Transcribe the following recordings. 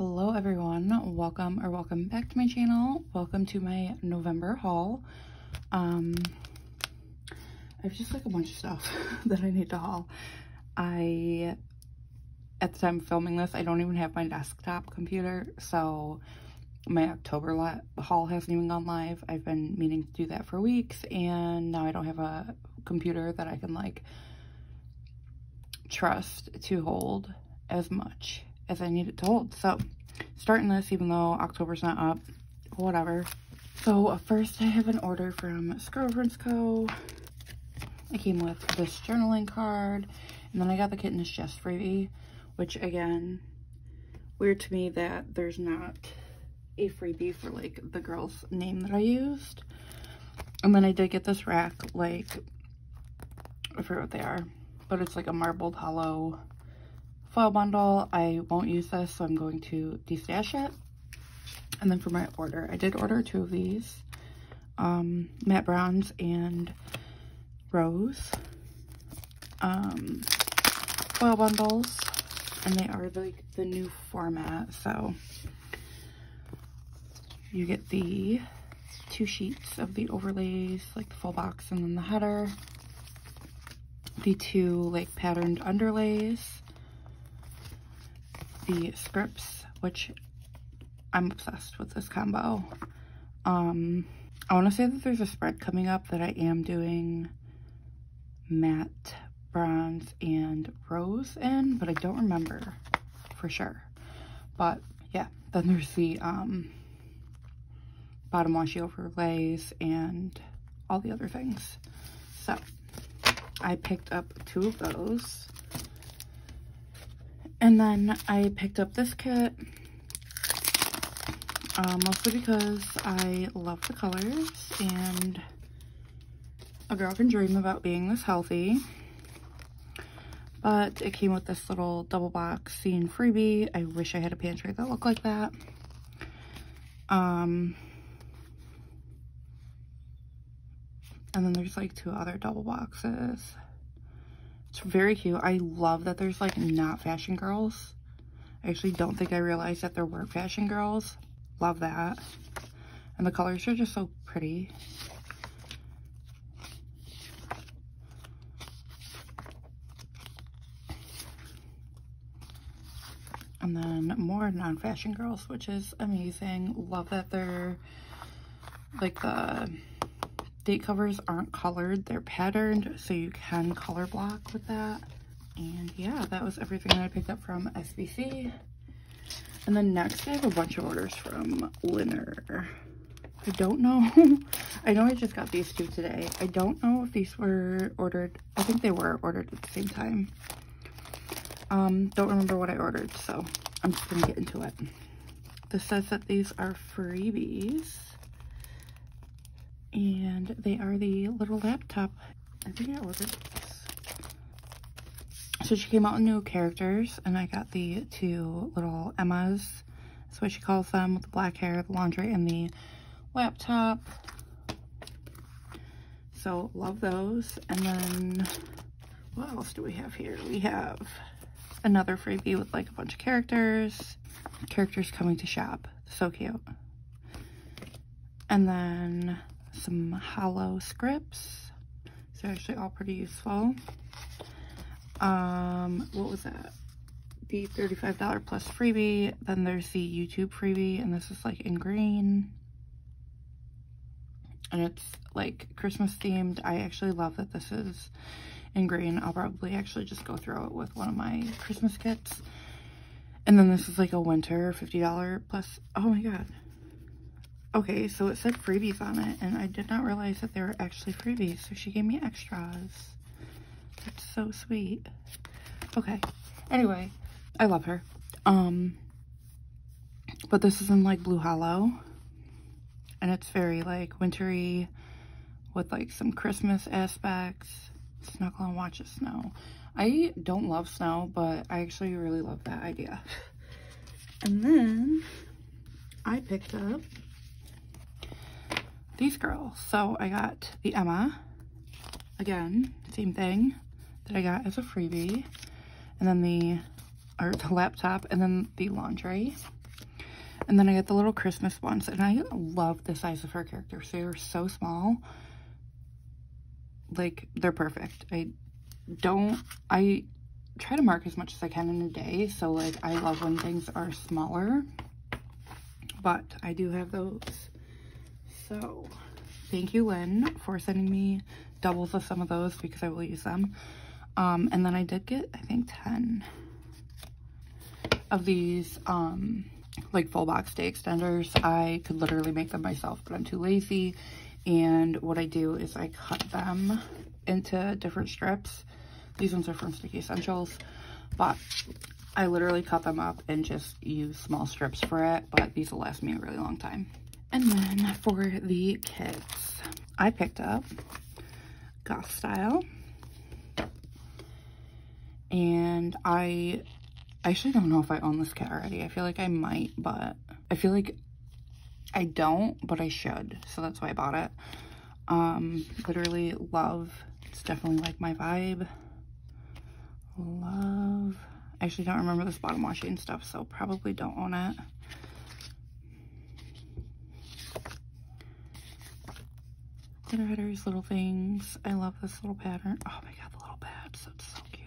hello everyone. Welcome or welcome back to my channel. Welcome to my november haul. Um i have just like a bunch of stuff that i need to haul. I at the time of filming this i don't even have my desktop computer so my october haul hasn't even gone live. I've been meaning to do that for weeks and now i don't have a computer that i can like trust to hold as much as I need it to hold. So starting this, even though October's not up, whatever. So uh, first I have an order from Scrubfriends Co. It came with this journaling card. And then I got the Kitten is Just freebie, which again, weird to me that there's not a freebie for like the girl's name that I used. And then I did get this rack, like, I forget what they are, but it's like a marbled hollow foil bundle. I won't use this, so I'm going to destash it. And then for my order, I did order two of these. Um, matte browns and rose. Um, foil bundles. And they are like the, the new format, so you get the two sheets of the overlays, like the full box and then the header. The two like patterned underlays the scripts, which I'm obsessed with this combo. Um, I want to say that there's a spread coming up that I am doing matte bronze and rose in, but I don't remember for sure. But yeah, then there's the um, bottom washi overlays and all the other things. So I picked up two of those. And then I picked up this kit, uh, mostly because I love the colors and a girl can dream about being this healthy. But it came with this little double box scene freebie. I wish I had a pantry that looked like that. Um, and then there's like two other double boxes. It's very cute. I love that there's like not fashion girls. I actually don't think I realized that there were fashion girls. Love that. And the colors are just so pretty. And then more non-fashion girls, which is amazing. Love that they're like the date covers aren't colored, they're patterned, so you can color block with that. And yeah, that was everything that I picked up from SBC. And then next I have a bunch of orders from Lynner. I don't know. I know I just got these two today. I don't know if these were ordered. I think they were ordered at the same time. Um, don't remember what I ordered, so I'm just gonna get into it. This says that these are freebies and they are the little laptop. I think I ordered this. So she came out with new characters, and I got the two little Emmas. That's what she calls them, with the black hair, the laundry, and the laptop. So love those. And then what else do we have here? We have another freebie with like a bunch of characters. Characters coming to shop. So cute. And then some hollow scripts. They're actually all pretty useful. Um, what was that? The $35 plus freebie. Then there's the YouTube freebie, and this is like in green. And it's like Christmas themed. I actually love that this is in green. I'll probably actually just go through it with one of my Christmas kits. And then this is like a winter $50 plus. Oh my god. Okay, so it said freebies on it, and I did not realize that they were actually freebies, so she gave me extras. That's so sweet. Okay, anyway, I love her. Um, but this is in, like, Blue Hollow, and it's very, like, wintry with, like, some Christmas aspects. Snuggle and watch the snow. I don't love snow, but I actually really love that idea. And then I picked up these girls. So I got the Emma, again, same thing that I got as a freebie. And then the or the laptop, and then the laundry. And then I got the little Christmas ones, and I love the size of her characters. They are so small. Like, they're perfect. I don't, I try to mark as much as I can in a day, so, like, I love when things are smaller. But I do have those. So, thank you, Lynn, for sending me doubles of some of those because I will use them. Um, and then I did get, I think, 10 of these, um, like full box day extenders. I could literally make them myself, but I'm too lazy. And what I do is I cut them into different strips. These ones are from Sticky Essentials, but I literally cut them up and just use small strips for it, but these will last me a really long time. And then for the kids, I picked up Goth Style. And I actually don't know if I own this kit already. I feel like I might, but I feel like I don't, but I should. So that's why I bought it. Um, literally love. It's definitely like my vibe. Love. I actually don't remember this bottom washing stuff, so probably don't own it. Glitter headers, little things. I love this little pattern. Oh my god, the little pads. That's so cute.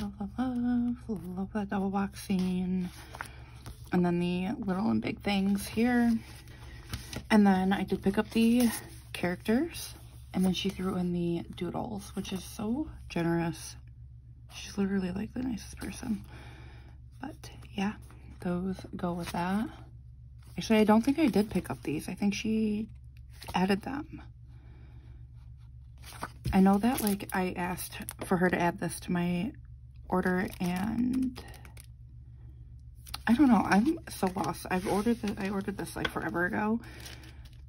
Love, love, love. Love that double boxing. And then the little and big things here. And then I did pick up the characters. And then she threw in the doodles, which is so generous. She's literally like the nicest person. But yeah, those go with that. Actually, I don't think I did pick up these. I think she added them. I know that like I asked for her to add this to my order and I don't know. I'm so lost. I've ordered the I ordered this like forever ago,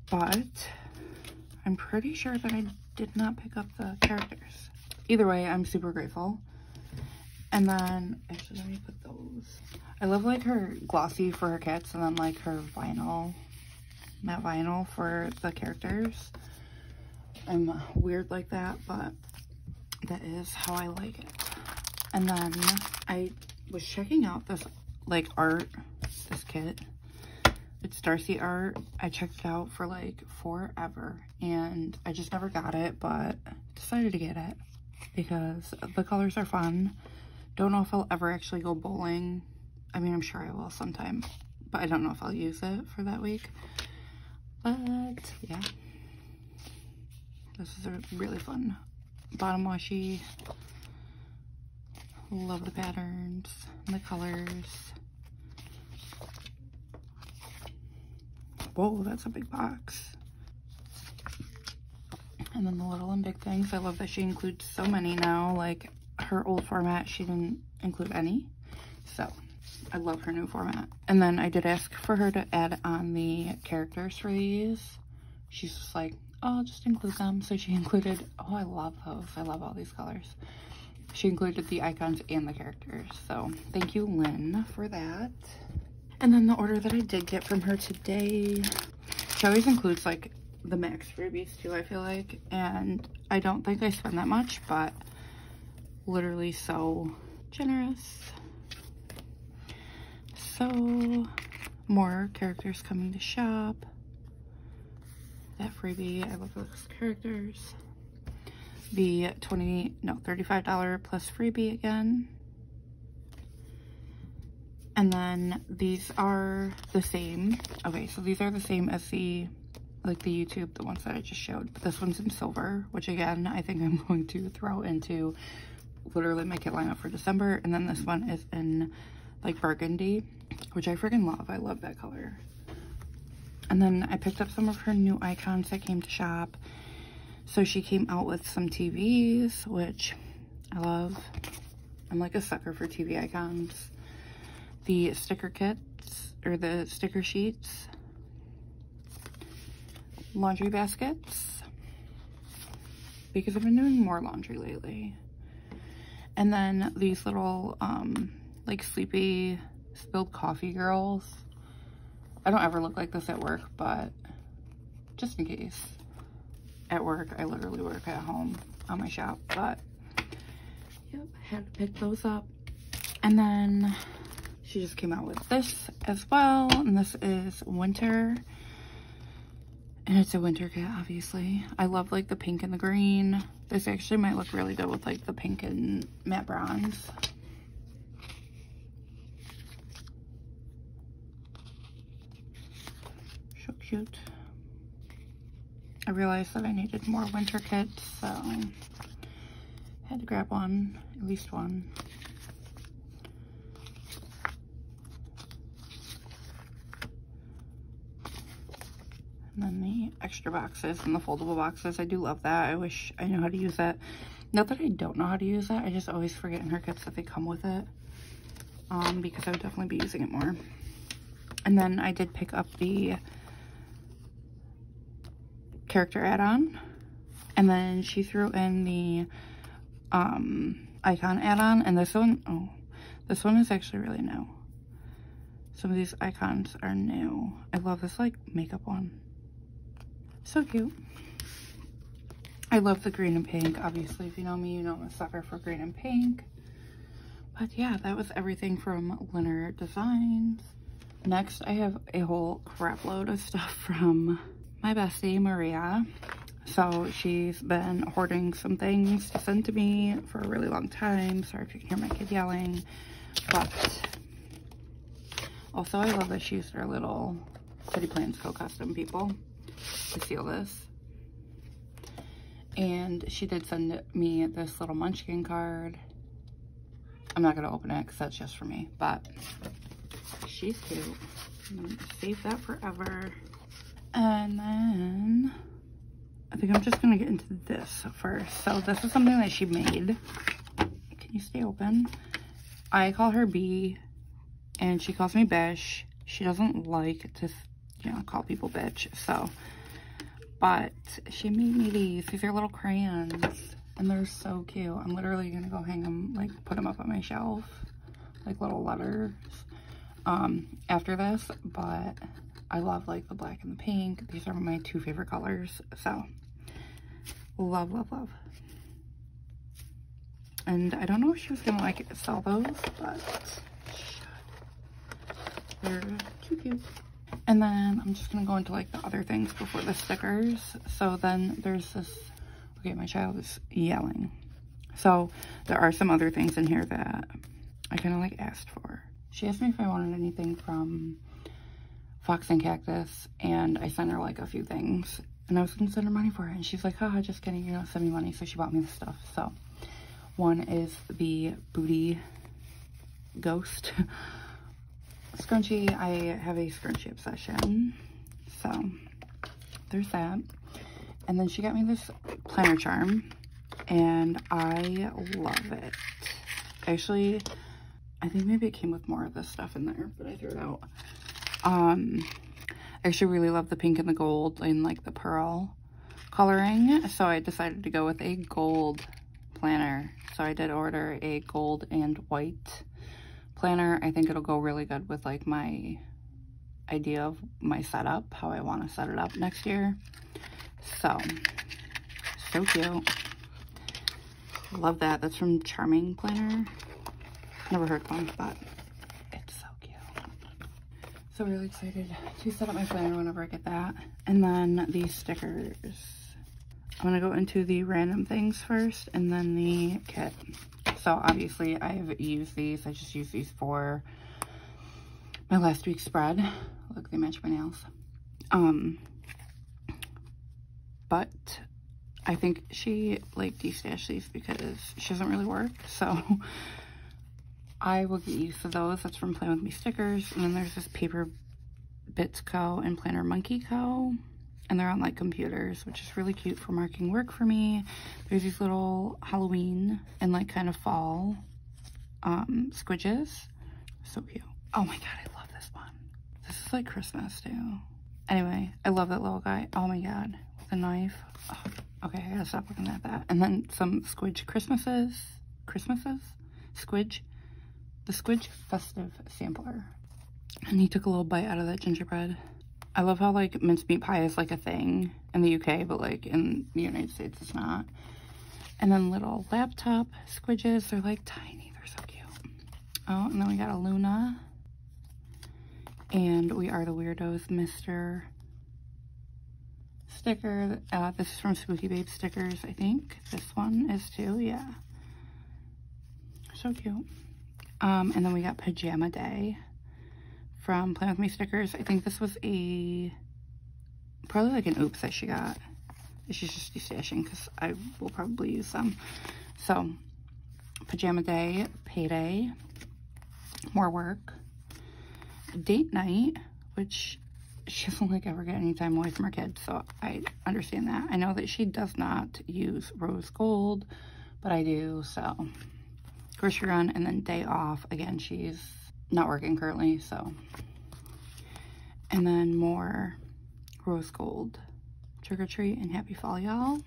but I'm pretty sure that I did not pick up the characters. Either way, I'm super grateful. And then, actually, let me put those. I love like her glossy for her kits and then like her vinyl, matte vinyl for the characters. I'm uh, weird like that, but that is how I like it. And then I was checking out this like art, this kit. It's Darcy art. I checked it out for like forever and I just never got it, but decided to get it because the colors are fun. Don't know if I'll ever actually go bowling. I mean, I'm sure I will sometime, but I don't know if I'll use it for that week. But yeah, this is a really fun bottom washi Love the patterns and the colors. Whoa, that's a big box. And then the little and big things. I love that she includes so many now. Like her old format, she didn't include any. So I love her new format. And then I did ask for her to add on the characters for these. She's just like, oh, I'll just include them. So she included, oh, I love those. I love all these colors she included the icons and the characters. So thank you, Lynn, for that. And then the order that I did get from her today, she always includes like the max freebies too, I feel like. And I don't think I spend that much, but literally so generous. So more characters coming to shop. That freebie, I love those characters. The 20 no $35 plus freebie again. And then these are the same. Okay so these are the same as the like the youtube the ones that i just showed but this one's in silver which again i think i'm going to throw into literally my kit lineup for december. And then this one is in like burgundy which i freaking love i love that color and then i picked up some of her new icons that came to shop so she came out with some TVs, which I love. I'm like a sucker for TV icons. The sticker kits, or the sticker sheets. Laundry baskets. Because I've been doing more laundry lately. And then these little, um, like sleepy spilled coffee girls. I don't ever look like this at work, but just in case at work. I literally work at home on my shop, but yep, had to pick those up. And then she just came out with this as well. And this is Winter. And it's a winter kit, obviously. I love like the pink and the green. This actually might look really good with like the pink and matte bronze. So cute. I realized that I needed more winter kits, so I had to grab one, at least one. And then the extra boxes and the foldable boxes. I do love that. I wish I knew how to use that. Not that I don't know how to use that. I just always forget in her kits that they come with it. Um, because I would definitely be using it more. And then I did pick up the character add-on. And then she threw in the um, icon add-on. And this one, oh, this one is actually really new. Some of these icons are new. I love this like makeup one. So cute. I love the green and pink. Obviously, if you know me, you know I'm a sucker for green and pink. But yeah, that was everything from Lynner Designs. Next, I have a whole crap load of stuff from my bestie, Maria. So she's been hoarding some things to send to me for a really long time. Sorry if you can hear my kid yelling. But also, I love that she used her little City Plans Co. custom people to seal this. And she did send me this little munchkin card. I'm not going to open it because that's just for me. But she's cute. save that forever. And then I think I'm just to get into this first. So this is something that she made. Can you stay open? I call her B and she calls me Bish. She doesn't like to you know, call people bitch. So, but she made me these. These are little crayons and they're so cute. I'm literally to go hang them, like put them up on my shelf, like little letters um, after this. But I love like the black and the pink. These are my two favorite colors. So love, love, love. And I don't know if she was to like sell those, but they're too cute. And then I'm just to go into like the other things before the stickers. So then there's this, okay, my child is yelling. So there are some other things in here that I kind of like asked for. She asked me if I wanted anything from Fox and Cactus and I sent her like a few things and I was to send her money for it. And she's like, haha, just kidding, you know, send me money. So she bought me the stuff. So one is the Booty Ghost scrunchie. I have a scrunchie obsession. So there's that. And then she got me this planner charm and I love it. Actually, I think maybe it came with more of this stuff in there, but I threw it out. Um, I actually really love the pink and the gold and like the pearl coloring. So I decided to go with a gold planner. So I did order a gold and white planner. I think it'll go really good with like my idea of my setup, how I want to set it up next year. So, so cute. Love that. That's from Charming Planner. Never heard but it's so cute. So I'm really excited to set up my planner whenever I get that. And then these stickers. I'm to go into the random things first and then the kit. So obviously I've used these. I just used these for my last week's spread. Look, they match my nails. Um, but I think she like destashed these because she doesn't really work. So I will get used to those. That's from Plan With Me stickers. And then there's this Paper Bits Co. and Planner Monkey Co and they're on like computers, which is really cute for marking work for me. There's these little Halloween and like kind of fall um, squidges. So cute. Oh my god, I love this one. This is like Christmas too. Anyway, I love that little guy. Oh my god, with a knife. Oh, okay, I gotta stop looking at that. And then some Squidge Christmases. Christmases? Squidge. The Squidge Festive Sampler. And he took a little bite out of that gingerbread. I love how like minced meat pie is like a thing in the UK, but like in the United States it's not. And then little laptop squidges. They're like tiny. They're so cute. Oh, and then we got a Luna. And we are the weirdos, Mr. Sticker. Uh, this is from Spooky Babe Stickers, I think. This one is too, yeah. So cute. Um, and then we got Pajama Day from Play With Me Stickers. I think this was a, probably like an oops that she got. She's just destashing because I will probably use them. So, Pajama Day, Payday, more work, Date Night, which she doesn't like ever get any time away from her kids, so I understand that. I know that she does not use rose gold, but I do, so grocery run and then day off. Again, she's not working currently, so. And then more rose gold trick or treat and happy fall y'all.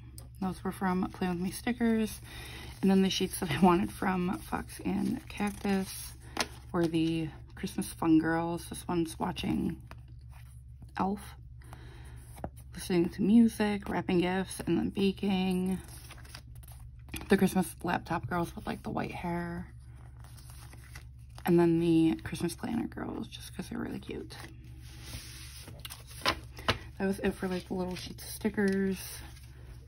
Those were from Play With Me stickers. And then the sheets that I wanted from Fox and Cactus were the Christmas Fun Girls. This one's watching Elf, listening to music, wrapping gifts, and then baking. The Christmas Laptop Girls with like the white hair. And then the Christmas Planner Girls, just because they're really cute. That was it for like the little sheets of stickers.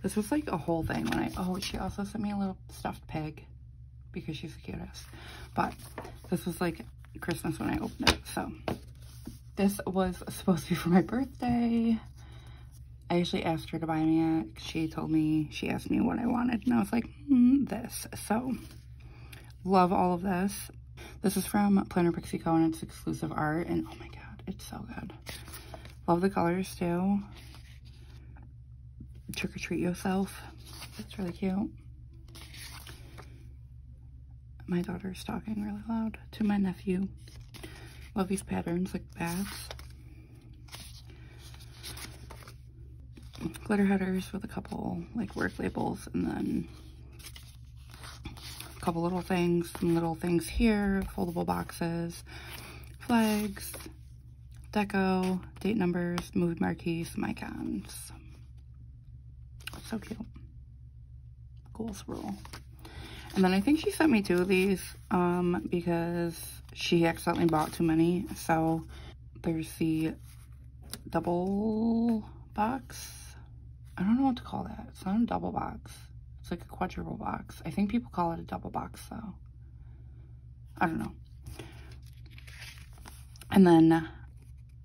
This was like a whole thing when I, oh, she also sent me a little stuffed pig because she's the cutest. But this was like Christmas when I opened it. So this was supposed to be for my birthday. I actually asked her to buy me it. She told me, she asked me what I wanted. And I was like, mm, this. So love all of this. This is from Planner Pixie Co. and it's exclusive art. And oh my God, it's so good. Love the colors too. Trick or treat yourself. It's really cute. My daughter's talking really loud to my nephew. Love these patterns like bats. Glitter headers with a couple like work labels and then a couple little things, some little things here, foldable boxes, flags, deco, date numbers, mood marquees, icons. So cute. Goals rule. And then I think she sent me two of these um, because she accidentally bought too many. So there's the double box. I don't know what to call that. It's not a double box. It's like a quadruple box. I think people call it a double box though. I don't know. And then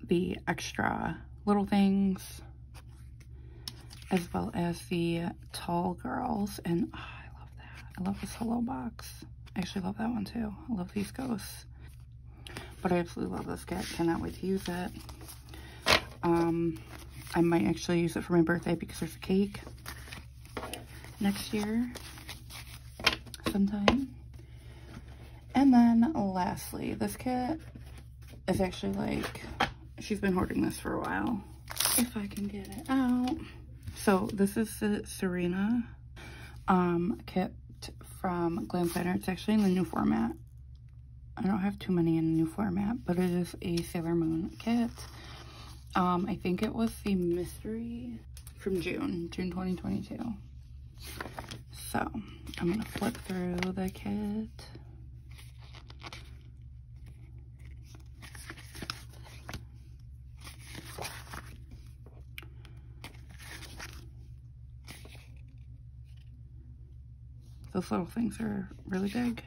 the extra little things as well as the tall girls and oh, I love that I love this hello box I actually love that one too I love these ghosts but I absolutely love this kit cannot wait to use it um I might actually use it for my birthday because there's a cake next year sometime and then lastly this kit is actually like she's been hoarding this for a while. If I can get it out. So this is the Serena um, kit from Glam Planner. It's actually in the new format. I don't have too many in the new format, but it is a Sailor Moon kit. Um, I think it was the mystery from June, June 2022. So I'm gonna flip through the kit. Those little things are really big.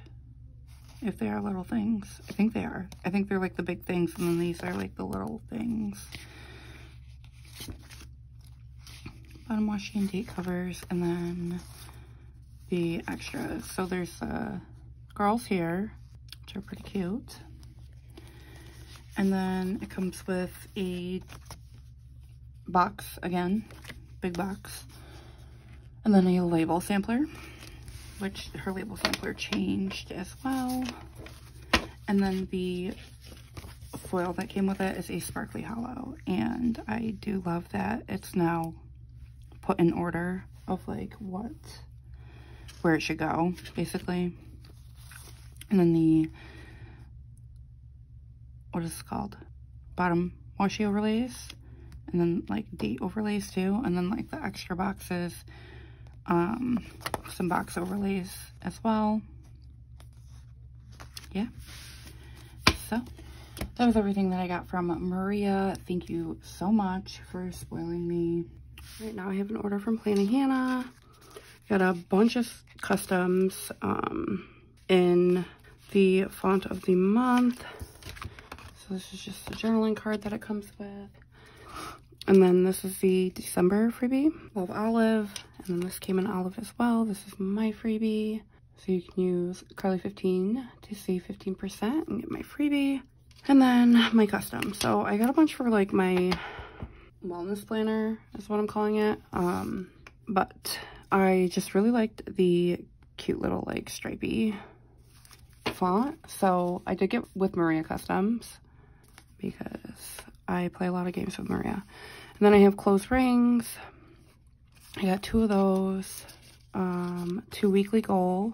If they are little things. I think they are. I think they're like the big things and then these are like the little things. Bottom washi and date covers and then the extras. So there's uh, girls here, which are pretty cute. And then it comes with a box again, big box. And then a label sampler which her label sampler changed as well. And then the foil that came with it is a sparkly hollow. And I do love that it's now put in order of like what, where it should go, basically. And then the, what is called? Bottom washi overlays. And then like date overlays too. And then like the extra boxes um, some box overlays as well. Yeah. So, that was everything that I got from Maria. Thank you so much for spoiling me. Right now I have an order from PlannaHannah. Got a bunch of customs um, in the font of the month. So this is just a journaling card that it comes with. And then this is the December freebie, Love Olive. And then this came in olive as well. This is my freebie. So you can use CARLEA15 to save 15% and get my freebie. And then my custom. So I got a bunch for like my wellness planner is what I'm calling it. Um, but I just really liked the cute little like stripy font. So I did get with Maria Customs because I play a lot of games with Maria. And then I have closed rings. I got two of those. Um, two weekly goal.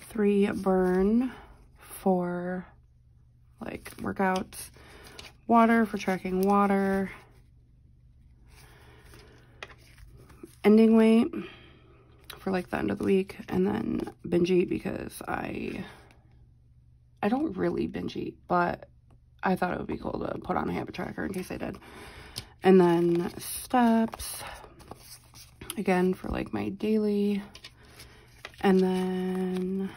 Three burn for like workouts. Water for tracking water. Ending weight for like the end of the week. And then binge eat because I I don't really binge eat, but I thought it would be cool to put on a habit tracker in case I did. And then steps, again, for like my daily. And then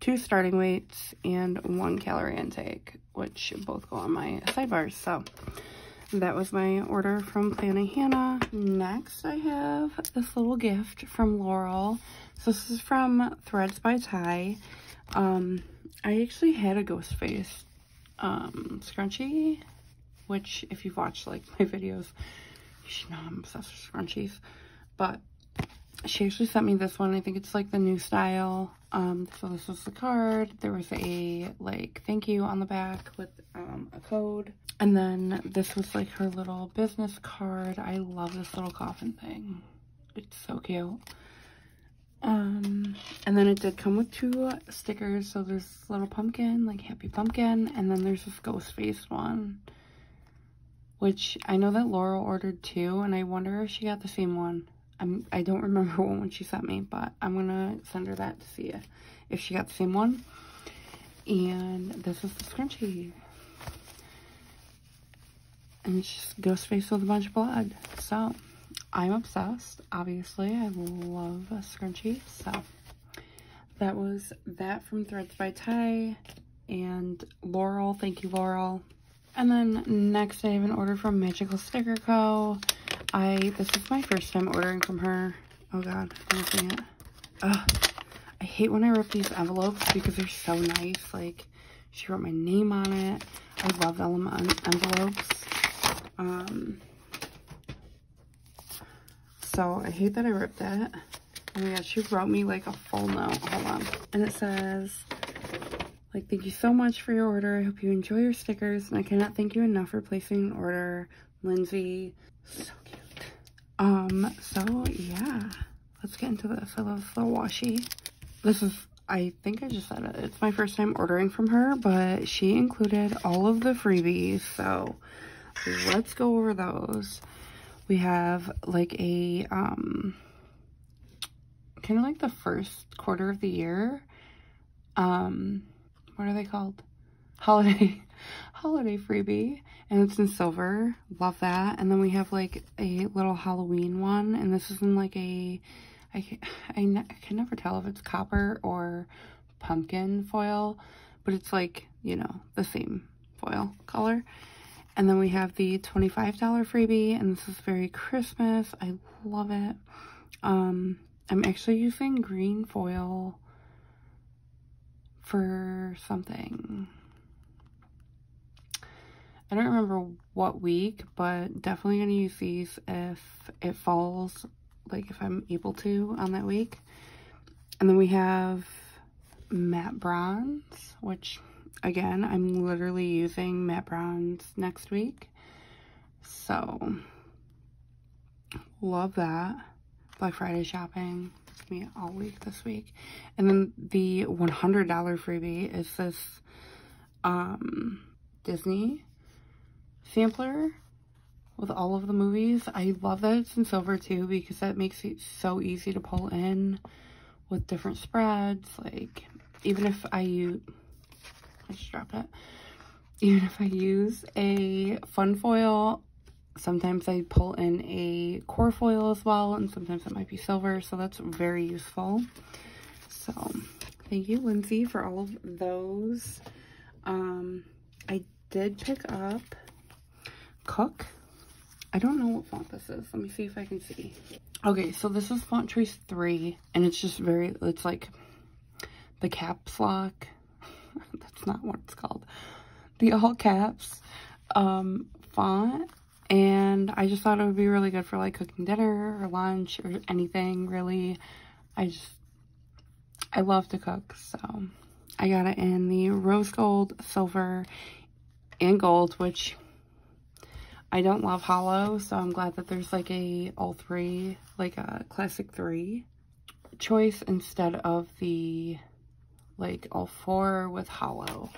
two starting weights and one calorie intake, which both go on my sidebars. So that was my order from PlannaHannah. Next, I have this little gift from Laurel. So this is from Threads by Ty. Um, I actually had a ghost face um, scrunchie, which if you've watched like my videos, you should know I'm obsessed with scrunchies. But she actually sent me this one. I think it's like the new style. Um, so this was the card. There was a like thank you on the back with um, a code. And then this was like her little business card. I love this little coffin thing. It's so cute. Um, and then it did come with two stickers. So there's little pumpkin, like happy pumpkin. And then there's this ghost face one. Which I know that Laurel ordered two. And I wonder if she got the same one. I'm, I don't remember what one she sent me. But I'm going to send her that to see if, if she got the same one. And this is the scrunchie. And it's just ghost face with a bunch of blood. So I'm obsessed, obviously. I love a scrunchie, so that was that from Threads by Ty and Laurel. Thank you, Laurel. And then next I have an order from Magical Sticker Co. I, this is my first time ordering from her. Oh God, I'm missing it. Ugh. I hate when I rip these envelopes because they're so nice. Like, she wrote my name on it. I love element envelopes. Um, so I hate that I ripped it. Oh my god, she wrote me like a full note. Hold on. And it says, like, thank you so much for your order. I hope you enjoy your stickers. And I cannot thank you enough for placing an order. Lindsay. So cute. Um, so yeah. Let's get into this. I love little washi. This is, I think I just said it. It's my first time ordering from her, but she included all of the freebies. So let's go over those we have like a, um, kind of like the first quarter of the year. Um, what are they called? Holiday, holiday freebie. And it's in silver. Love that. And then we have like a little Halloween one. And this is in like a, I, I, ne I can never tell if it's copper or pumpkin foil. But it's like, you know, the same foil color. And then we have the $25 freebie, and this is very Christmas. I love it. Um, I'm actually using green foil for something. I don't remember what week, but definitely going to use these if it falls, like if I'm able to on that week. And then we have matte bronze, which again, I'm literally using matte bronze next week. So, love that. Black Friday shopping. It's me all week this week. And then the $100 freebie is this um, Disney sampler with all of the movies. I love that it's in silver too because that makes it so easy to pull in with different spreads. Like, even if I use, I just drop it. Even if I use a fun foil, sometimes I pull in a core foil as well, and sometimes it might be silver, so that's very useful. So, thank you, Lindsay, for all of those. Um, I did pick up Cook. I don't know what font this is. Let me see if I can see. Okay, so this is font trace 3, and it's just very, it's like the caps lock. That's not what it's called. The all caps um, font. And I just thought it would be really good for like cooking dinner or lunch or anything really. I just, I love to cook. So I got it in the rose gold, silver, and gold, which I don't love hollow, so I'm glad that there's like a all three, like a classic three choice instead of the like all four with hollow.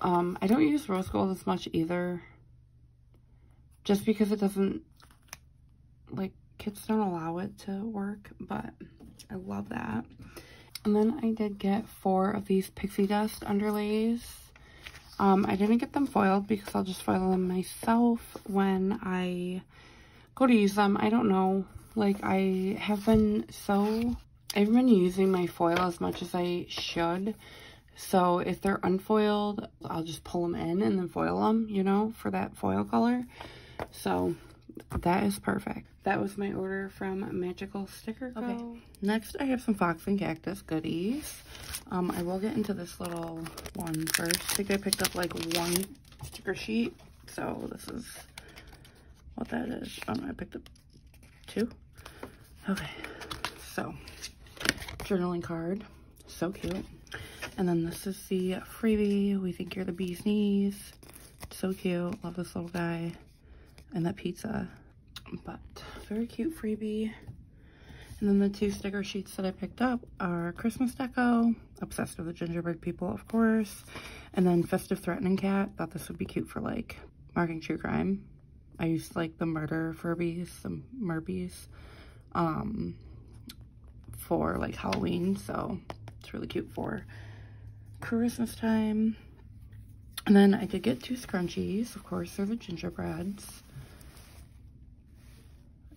Um, I don't use rose gold as much either, just because it doesn't, like, kits don't allow it to work, but I love that. And then I did get four of these pixie dust underlays. Um, I didn't get them foiled because I'll just foil them myself when I go to use them. I don't know. Like, I have been so... I haven't been using my foil as much as I should. So if they're unfoiled, I'll just pull them in and then foil them, you know, for that foil color. So that is perfect. That was my order from Magical Sticker Co. Okay. Next, I have some Fox and Cactus goodies. Um, I will get into this little one first. I think I picked up like one sticker sheet. So this is what that is. Oh I picked up two. Okay, so journaling card. So cute. And then this is the freebie. We think you're the bee's knees. So cute. Love this little guy and that pizza. But very cute freebie. And then the two sticker sheets that I picked up are Christmas Deco, obsessed with the gingerbread people, of course. And then Festive Threatening Cat, thought this would be cute for like marking true crime. I used like the murder Furbies, the Murbies, um, for like Halloween. So it's really cute for Christmas time. And then I did get two scrunchies. Of course, they're the gingerbreads.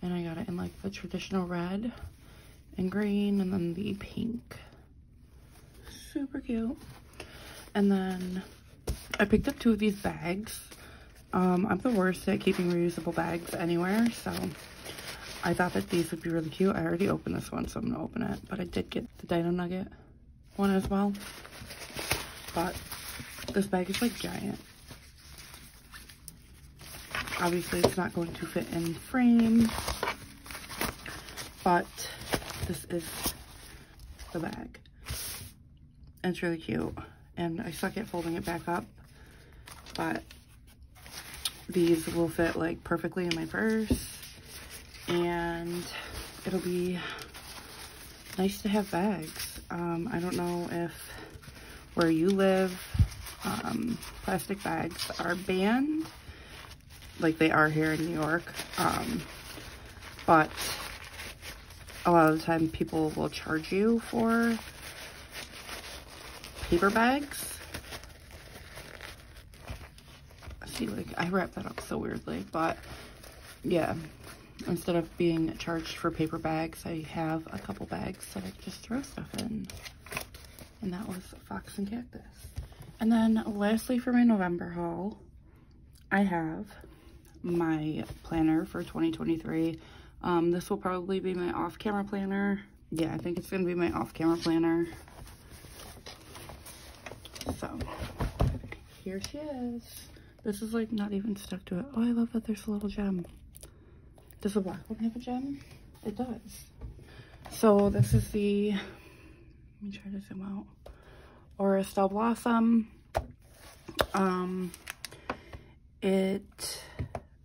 And I got it in like the traditional red and green and then the pink. Super cute. And then I picked up two of these bags. Um, I'm the worst at keeping reusable bags anywhere, so I thought that these would be really cute. I already opened this one, so I'm gonna open it. But I did get the Dino Nugget one as well. But this bag is like giant. Obviously, it's not going to fit in frame, but this is the bag. And it's really cute. And I suck at folding it back up, but these will fit like perfectly in my purse. And it'll be nice to have bags. Um, I don't know if where you live, um, plastic bags are banned like they are here in New York. Um, but a lot of the time people will charge you for paper bags. See, like, I wrap that up so weirdly, but yeah, instead of being charged for paper bags, I have a couple bags that I just throw stuff in. And that was Fox and Cactus. And then lastly for my November haul, I have my planner for 2023. Um, this will probably be my off-camera planner. Yeah, I think it's going to be my off-camera planner. So, here she is. This is like not even stuck to it. Oh, I love that there's a little gem. Does the black one have a gem? It does. So this is the, let me try to zoom out. Aura Blossom. Um, it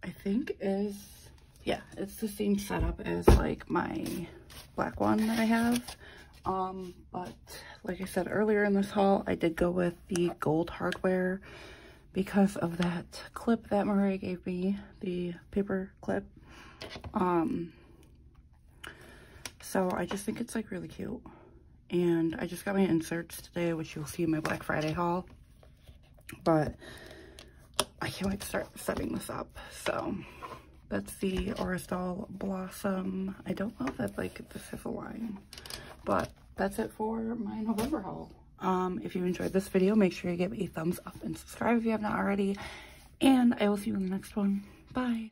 I think is, yeah, it's the same setup as like my black one that I have. Um, but like I said earlier in this haul, I did go with the gold hardware because of that clip that Mariah gave me, the paper clip. Um, so I just think it's like really cute. And I just got my inserts today, which you'll see in my Black Friday haul. But I can't wait to start setting this up. So that's the Auristol Blossom. I don't know if that's like this is a line, but that's it for my November haul. Um, if you enjoyed this video, make sure you give a thumbs up and subscribe if you have not already. And I will see you in the next one. Bye.